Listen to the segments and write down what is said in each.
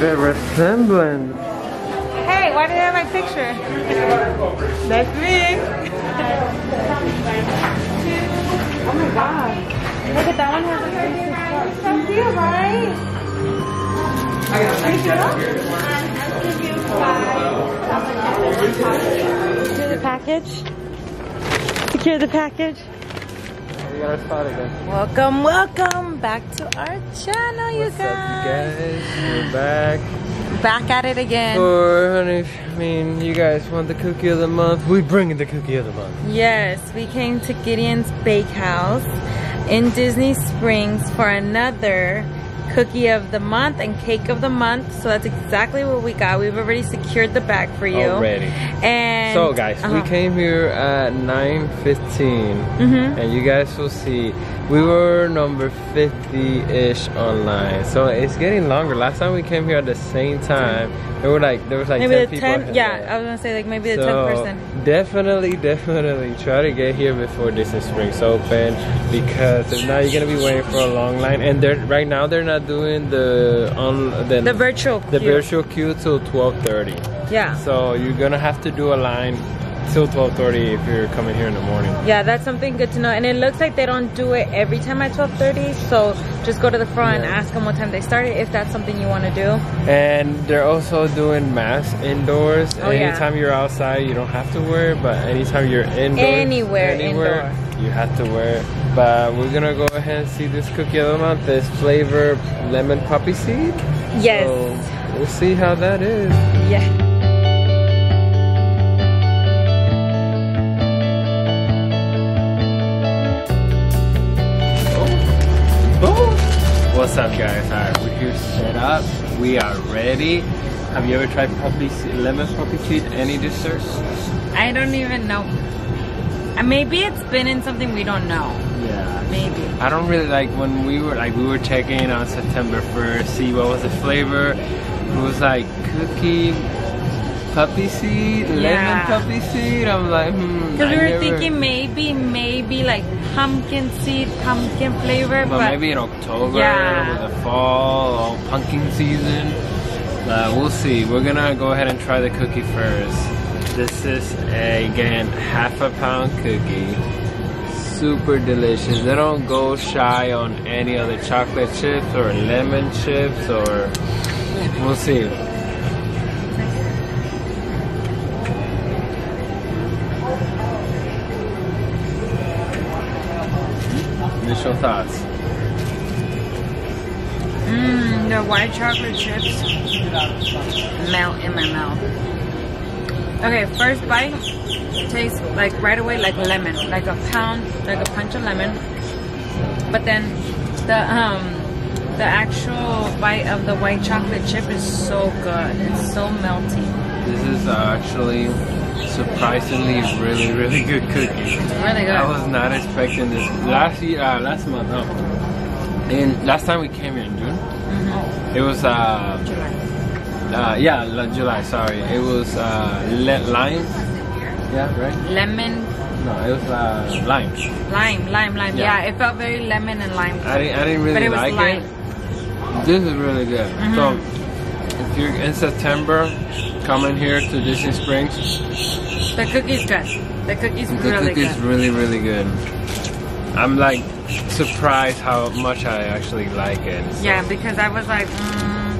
The resemblance. Hey, why do they have my picture? That's me. oh my god. Look at that one has a face. So cute, right? Secure the package. Secure the package. We got our spot again. Welcome, welcome back to our channel, you What's up, you guys. guys? We're back. Back at it again. For honey, I mean, you guys want the cookie of the month? We bring the cookie of the month. Yes, we came to Gideon's Bakehouse in Disney Springs for another cookie of the month and cake of the month. So that's exactly what we got. We've already secured the bag for you. Already. And So guys, we Uh-huh. came here at 9.15 Mhm. and you guys will see we were number 50-ish online. So it's getting longer. Last time we came here at the same time, there were like there was like maybe 10 the people. 10 ahead. yeah, I was gonna say like maybe the so 10th person. Definitely, definitely try to get here before Disney Springs open because if not, you're gonna be waiting for a long line. And they're right now they're not doing the on the, The virtual the queue. virtual queue till 12:30. Yeah. So you're gonna have to do a line till 12:30 if you're coming here in the morning. Yeah, that's something good to know. And it looks like they don't do it every time at 12:30. So just go to the front and ask them what time they started if that's something you want to do. And they're also doing masks indoors. Oh, yeah. anytime you're outside, you don't have to wear it, but anytime you're indoors, Anywhere indoor. you have to wear it. But we're gonna go ahead and see this cookie of the month. This flavor lemon poppy seed. Yes. So we'll see how that is. Yeah. What's up, guys? Alright, we're here set up. We are ready. Have you ever tried poppy seed, lemon poppy seed? Any desserts? I don't even know. Uh, Maybe it's been in something we don't know. Yeah. Maybe. I don't really like when we were like we were checking on September 1st, see what was the flavor. It was like cookie, puppy seed, Yeah. lemon puppy seed. I'm like, hmm. Because we were never- thinking maybe, maybe like pumpkin seed, pumpkin flavor, but, but, maybe in October Yeah. with the fall or pumpkin season. Uh, we'll see. We're gonna go ahead and try the cookie first. This is again half a pound cookie. Super delicious. They don't go shy on any other chocolate chips or lemon chips or we'll see. Initial thoughts. mmm, the white chocolate chips melt in my mouth. Okay, first bite tastes like right away like lemon, like a pound, like a punch of lemon. But then the um the actual bite of the white chocolate chip is so good. It's so melty. This is actually surprisingly really really good cookie. Really good. I was not expecting this last year, uh, last month. No, and last time we came here in June, Mhm. it was uh, July. uh yeah July. Sorry, it was uh le- lime. Yeah, right. Lemon, No, it was uh lime. lime, lime, lime. Yeah. Yeah, it felt very lemon and lime. I didn't, I didn't really But it was like lime. it. This is really good. Mhm. So if you're in September, coming here to Disney Springs, The cookie's good. The cookie's the really cookie's good. really really good. I'm like surprised how much I actually like it. So, Yeah, because I was like, mm.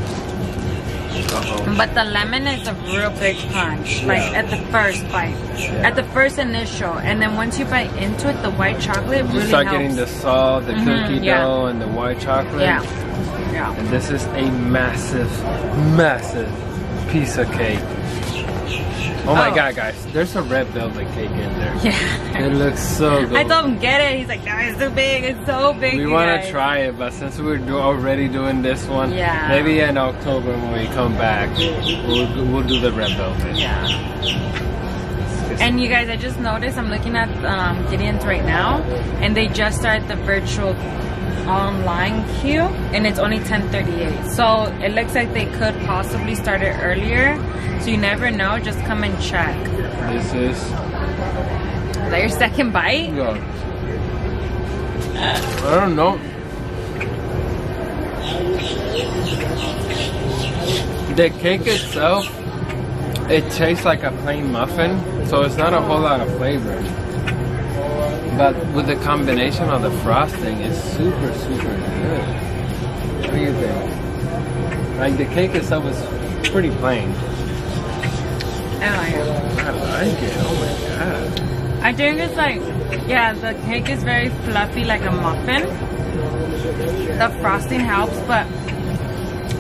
uh-oh. but the lemon is a real big punch. Like Yeah. at the first bite, Yeah. at the first initial, and then once you bite into it, the white chocolate You really start helps. getting the salt, the Mhm, cookie yeah. dough, and the white chocolate. yeah, yeah. And this is a massive, massive piece of cake. Oh my Oh. god, guys! There's a red velvet cake in there. Yeah. It looks so good. I told him get it. He's like, no, it's too big. It's so big. we want to try it, but since we're do already doing this one, Yeah. maybe in October when we come back, we'll, we'll do the red velvet. Yeah. And you guys, I just noticed I'm looking at um, Gideon's right now, and they just started the virtual online queue and it's only 10:38. So it looks like they could possibly start it earlier. So you never know. Just come and check. This is Is that your second bite? yeah. I don't know. The cake itself, it tastes like a plain muffin, so it's not a whole lot of flavor. But with the combination of the frosting, it's super, super good. What do you think? Like the cake itself is pretty plain. Oh, I like it. I like it. Oh my god. I think it's like, yeah, the cake is very fluffy like a muffin. The frosting helps, but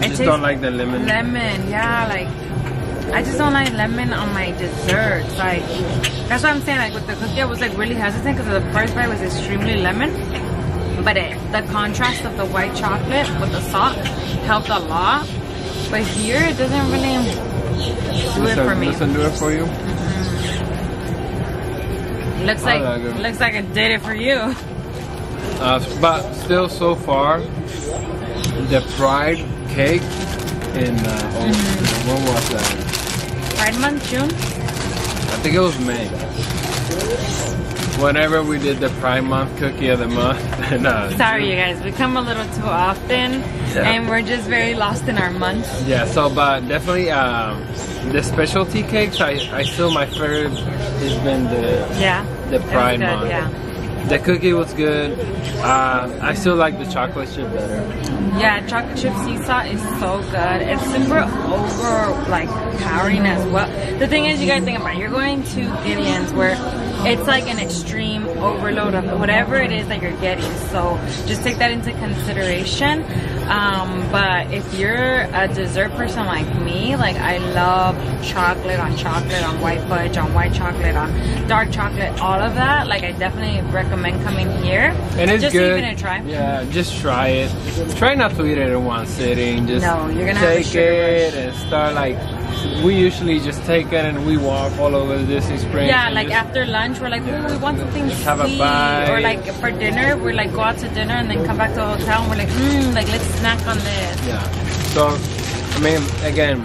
I just don't like the lemon. lemon. Yeah, like I just don't like lemon on my desserts. Like that's what I'm saying. Like with the cookie, I was like really hesitant because the first bite was extremely lemon, but it, the contrast of the white chocolate with the salt helped a lot. But here, it doesn't really do it for me. listen, do it for you. Looks like like it. looks like it did it for you. Uh, but still, so far, the Pride cake in uh, oh, Mm-hmm. when was that? Pride Month, June. I think it was May. Whenever we did the Pride Month cookie of the month. and, uh, Sorry, you guys. We come a little too often, Yeah. and we're just very lost in our month. Yeah, so but definitely um, the specialty cakes. I, I still my favorite has been the Yeah. the Pride good, Month. Yeah. The cookie was good. Uh, I still like the chocolate chip better. Yeah, chocolate chip seesaw is so good. It's super over like powering as well. The thing is, you guys think about it, you're going to Gideon's where it's like an extreme overload of whatever it is that you're getting. So just take that into consideration. Um, but if you're a dessert person like me, like I love chocolate on chocolate, on white fudge, on white chocolate, on dark chocolate, all of that. Like I definitely recommend coming here. And it's just good. even a try. Yeah, just try it. Try not to eat it in one sitting. Just No, you're gonna take it and start like. We usually just take it and we walk all over the Disney Springs. Yeah, like just- after lunch, we're like, Yeah. we want something Just have a sweet. bite. Or like for dinner, we're like, go out to dinner and then come back to the hotel and we're like, hmm, like let's snack on this. Yeah. So, I mean, again,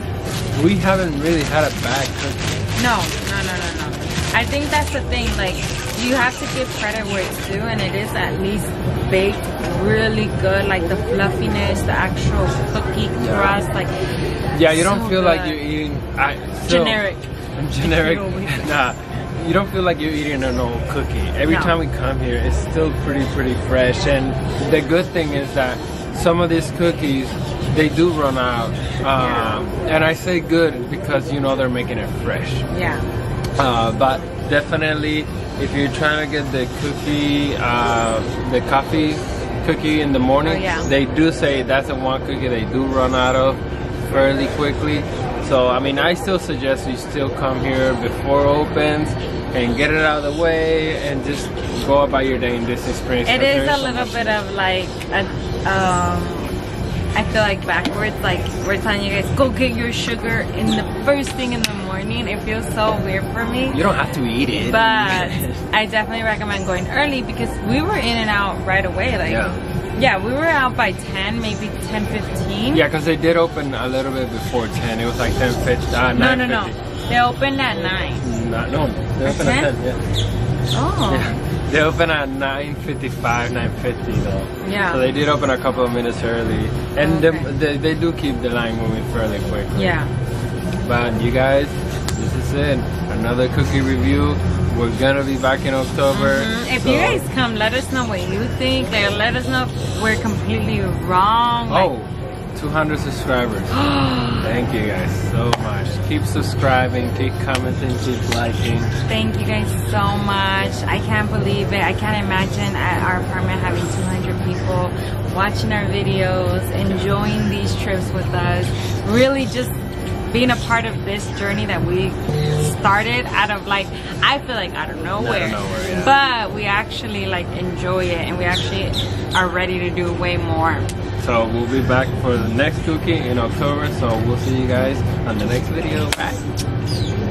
we haven't really had a bad cookie. No, no, no, no, no. I think that's the thing. Like, you have to give credit where it's due, and it is at least baked really good. Like the fluffiness, the actual cookie Yeah. crust, like Yeah, you don't feel like you're eating I, still- generic. generic. Nah, you don't feel like you're eating an old cookie. Every No. time we come here, it's still pretty, pretty fresh. And the good thing is that some of these cookies, they do run out. Um, And I say good because you know they're making it fresh. Yeah. Uh, but definitely, if you're trying to get the cookie, uh, the coffee cookie in the morning, Oh, yeah. they do say that's the one cookie they do run out of fairly quickly. So, I mean, I still suggest you still come here before it opens and get it out of the way and just go about your day in Disney Springs. It is a little bit of like a, um, I feel like backwards. Like we're telling you guys, go get your sugar in the first thing in the morning. It feels so weird for me. You don't have to eat it. But I definitely recommend going early because we were in and out right away. Like, Yeah. yeah, we were out by 10, maybe 10, 15. yeah, because they did open a little bit before 10. It was like 10 50, uh, No, no, no. They opened at 9. No, no, they open at 10? 10, yeah. Oh. Yeah. They open at 9.55, 9.50 though. Yeah. So they did open a couple of minutes early. And Okay. the, they, they do keep the line moving fairly quickly. Yeah. But you guys, this is it. Another cookie review. We're gonna be back in October. Mhm. If so- you guys come, let us know what you think. Like, let us know if we're completely wrong. Like, Oh, 200 subscribers. Thank you guys so much. Keep subscribing, keep commenting, keep liking. Thank you guys so much. I can't believe it. I can't imagine at our apartment having 200 people watching our videos, enjoying these trips with us. Really just being a part of this journey that we started out of like, I feel like out of nowhere. nowhere, yeah. But we actually like enjoy it and we actually are ready to do way more. So we'll be back for the next cookie in October. So we'll see you guys on the next video. Bye.